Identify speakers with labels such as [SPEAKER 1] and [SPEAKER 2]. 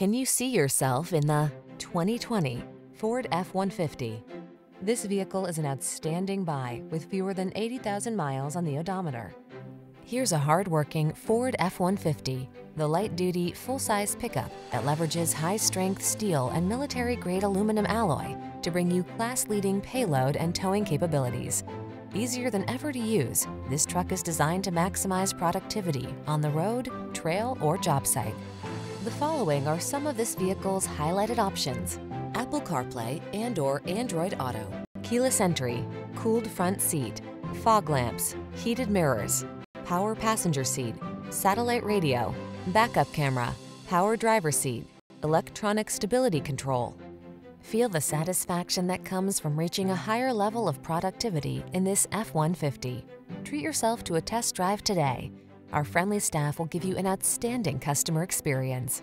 [SPEAKER 1] Can you see yourself in the 2020 Ford F-150? This vehicle is an outstanding buy with fewer than 80,000 miles on the odometer. Here's a hard-working Ford F-150, the light-duty, full-size pickup that leverages high-strength steel and military-grade aluminum alloy to bring you class-leading payload and towing capabilities. Easier than ever to use, this truck is designed to maximize productivity on the road, trail, or job site. The following are some of this vehicle's highlighted options. Apple CarPlay and or Android Auto, keyless entry, cooled front seat, fog lamps, heated mirrors, power passenger seat, satellite radio, backup camera, power driver seat, electronic stability control. Feel the satisfaction that comes from reaching a higher level of productivity in this F-150. Treat yourself to a test drive today. Our friendly staff will give you an outstanding customer experience.